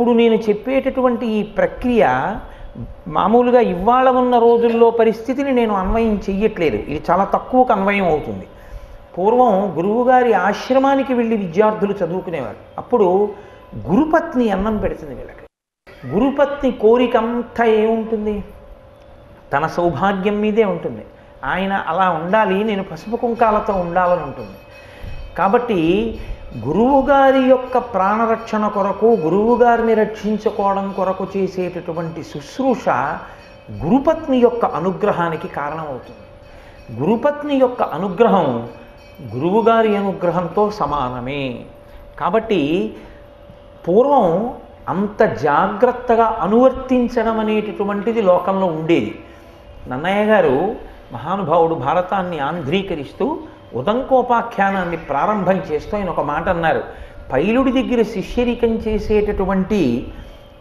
ఇప్పుడు నేను చెప్పేటటువంటి ఈ ప్రక్రియ మామూలుగా ఇవాళ ఉన్న రోజుల్లో పరిస్థితిని నేను అన్వయం చెయ్యట్లేదు. ఇది చాలా తక్కువకు అన్వయం అవుతుంది. పూర్వం గురువుగారి ఆశ్రమానికి వెళ్ళి విద్యార్థులు చదువుకునేవారు. అప్పుడు గురుపత్ని అన్నం పెడుతుంది వీళ్ళకి. గురుపత్ని కోరిక అంతా ఏముంటుంది తన సౌభాగ్యం మీదే ఉంటుంది. ఆయన అలా ఉండాలి నేను పసుపు కుంకాలతో ఉండాలని ఉంటుంది. కాబట్టి గురువుగారి యొక్క ప్రాణరక్షణ కొరకు గురువుగారిని రక్షించుకోవడం కొరకు చేసేటటువంటి శుశ్రూష గురుపత్ని యొక్క అనుగ్రహానికి కారణమవుతుంది. గురుపత్ని యొక్క అనుగ్రహం గురువుగారి అనుగ్రహంతో సమానమే. కాబట్టి పూర్వం అంత జాగ్రత్తగా అనువర్తించడం అనేటటువంటిది లోకంలో ఉండేది. నన్నయ్య గారు మహానుభావుడు భారతాన్ని ఆంధ్రీకరిస్తూ ఉదంకోపాఖ్యానాన్ని ప్రారంభం చేస్తూ ఆయన ఒక మాట అన్నారు. పైలుడి దగ్గర శిష్యరికం చేసేటటువంటి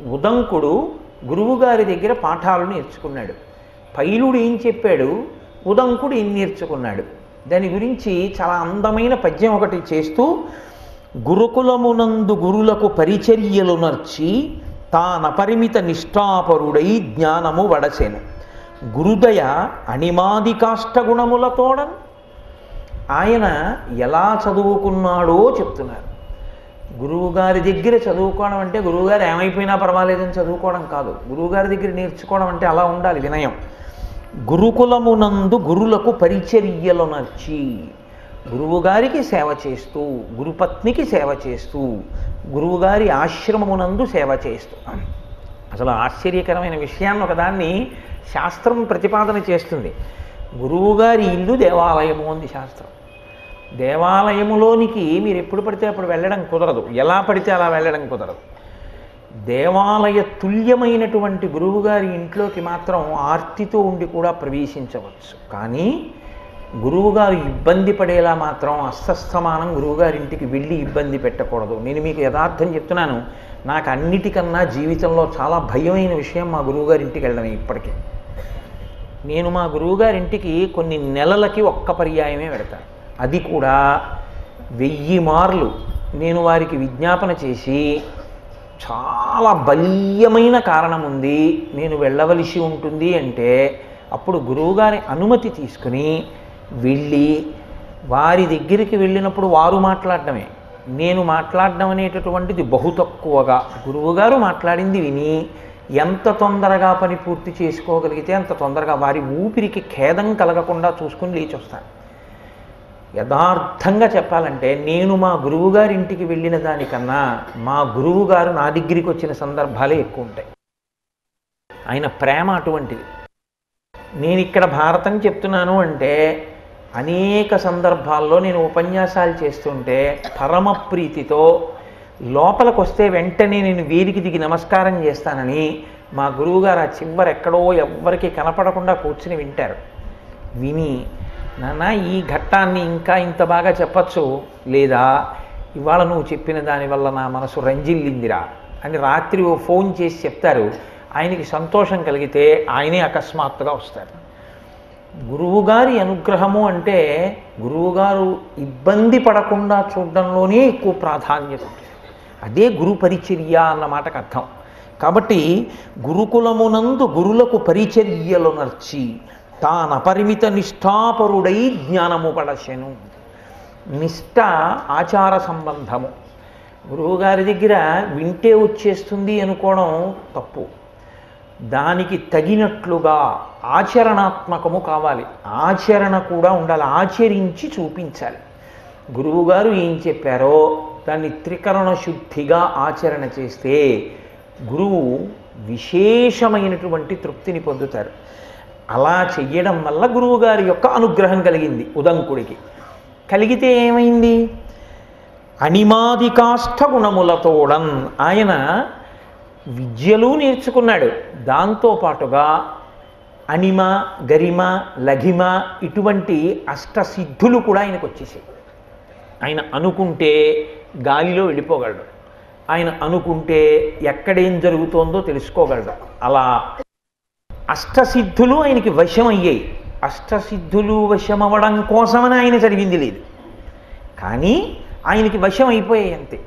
ఉదంకుడు గురువుగారి దగ్గర పాఠాలు నేర్చుకున్నాడు. పైలుడు ఏం చెప్పాడు? ఉదంకుడు ఏం నేర్చుకున్నాడు? దాని గురించి చాలా అందమైన పద్యం ఒకటి చేస్తూ గురుకులమునందు గురులకు పరిచర్యలు నర్చి తానపరిమిత నిష్ఠాపరుడై జ్ఞానము వడసెను. గురుదయ అణిమాది కాష్టగుణములతోడన్ ఆయన ఎలా చదువుకున్నాడో చెప్తున్నారు. గురువుగారి దగ్గర చదువుకోవడం అంటే గురువుగారు ఏమైపోయినా పర్వాలేదని చదువుకోవడం కాదు. గురువుగారి దగ్గర నేర్చుకోవడం అంటే అలా ఉండాలి వినయం. గురుకులమునందు గురులకు పరిచర్యలు నర్చి గురువుగారికి సేవ చేస్తూ గురుపత్నికి సేవ చేస్తూ గురువుగారి ఆశ్రమమునందు సేవ చేస్తూ. అసలు ఆశ్చర్యకరమైన విషయాన్ని ఒకదాన్ని శాస్త్రం ప్రతిపాదన చేస్తుంది. గురువుగారి ఇల్లు దేవాలయము ఉంది శాస్త్రం. దేవాలయములోనికి మీరు ఎప్పుడు పడితే అప్పుడు వెళ్ళడం కుదరదు. ఎలా పడితే అలా వెళ్ళడం కుదరదు. దేవాలయ తుల్యమైనటువంటి గురువుగారి ఇంట్లోకి మాత్రం ఆర్తితో ఉండి కూడా ప్రవేశించవచ్చు. కానీ గురువుగారు ఇబ్బంది పడేలా మాత్రం అస్తస్తమానం గురువుగారి ఇంటికి వెళ్ళి ఇబ్బంది పెట్టకూడదు. నేను మీకు యథార్థం చెప్తున్నాను. నాకు అన్నిటికన్నా జీవితంలో చాలా భయమైన విషయం మా గురువుగారి ఇంటికి వెళ్ళడమే ఇప్పటికీ. నేను మా గురువుగారింటికి కొన్ని నెలలకి ఒక్క పర్యాయమే పెడతాను అది కూడా వెయ్యి మార్లు నేను వారికి విజ్ఞాపన చేసి చాలా బలీయమైన కారణం ఉంది నేను వెళ్ళవలసి ఉంటుంది అంటే అప్పుడు గురువుగారి అనుమతి తీసుకుని వెళ్ళి వారి దగ్గరికి వెళ్ళినప్పుడు వారు మాట్లాడడమే. నేను మాట్లాడడం అనేటటువంటిది బహు తక్కువగా. గురువుగారు మాట్లాడింది విని ఎంత తొందరగా పని పూర్తి చేసుకోగలిగితే అంత తొందరగా వారి ఊపిరికి ఖేదం కలగకుండా చూసుకుని లేచి వస్తాను యథార్థంగా చెప్పాలంటే నేను మా గురువుగారి ఇంటికి వెళ్ళిన దానికన్నా మా గురువుగారు నా దగ్గరికి వచ్చిన సందర్భాలే ఎక్కువ ఉంటాయి. ఆయన ప్రేమ అటువంటిది. నేను ఇక్కడ భారతం చెప్తున్నాను అంటే అనేక సందర్భాల్లో నేను ఉపన్యాసాలు చేస్తుంటే పరమ ప్రీతితో లోపలికి వస్తే వెంటనే నేను వేదికి దిగి నమస్కారం చేస్తానని మా గురువుగారు ఆ చివరి ఎక్కడో ఎవ్వరికి కనపడకుండా కూర్చుని వింటారు. విని నాన్న ఈ ఘట్టాన్ని ఇంకా ఇంత బాగా చెప్పచ్చు లేదా? ఇవాళ నువ్వు చెప్పిన దానివల్ల నా మనసు రంజిల్లిందిరా అని రాత్రి ఓ ఫోన్ చేసి చెప్తారు. ఆయనకి సంతోషం కలిగితే ఆయనే అకస్మాత్తుగా వస్తారు. గురువుగారి అనుగ్రహము అంటే గురువుగారు ఇబ్బంది పడకుండా చూడడంలోనే ఎక్కువ ప్రాధాన్యత ఉంటుంది. అదే గురు పరిచర్య అన్న మాటకు అర్థం. కాబట్టి గురుకులమునందు గురులకు పరిచర్యలు నర్చి తానపరిమిత నిష్ఠాపరుడై జ్ఞానము పడసెను నిష్ఠ ఆచార సంబంధము. గురువుగారి దగ్గర వింటే వచ్చేస్తుంది అనుకోవడం తప్పు. దానికి తగినట్లుగా ఆచరణాత్మకము కావాలి. ఆచరణ కూడా ఉండాలి. ఆచరించి చూపించాలి. గురువుగారు ఏం చెప్పారో దాన్ని త్రికరణ శుద్ధిగా ఆచరణ చేస్తే గురువు విశేషమైనటువంటి తృప్తిని పొందుతారు. అలా చెయ్యడం వల్ల గురువుగారి యొక్క అనుగ్రహం కలిగింది ఉదంకుడికి. కలిగితే ఏమైంది? అణిమాదికాష్ట గుణములతోడన్ ఆయన విద్యలు నేర్చుకున్నాడు. దాంతోపాటుగా అణిమ గరిమ లఘిమ ఇటువంటి అష్టసిద్ధులు కూడా ఆయనకు వచ్చేసాయి ఆయన అనుకుంటే గాలిలో వెళ్ళిపోగలడు. ఆయన అనుకుంటే ఎక్కడేం జరుగుతోందో తెలుసుకోగలడు. అలా అష్టసిద్ధులు ఆయనకి వశమయ్యాయి. అష్టసిద్ధులు వశమవ్వడం కోసమని ఆయన చదివింది లేదు. కానీ ఆయనకి వశం అయిపోయాయి అంతే.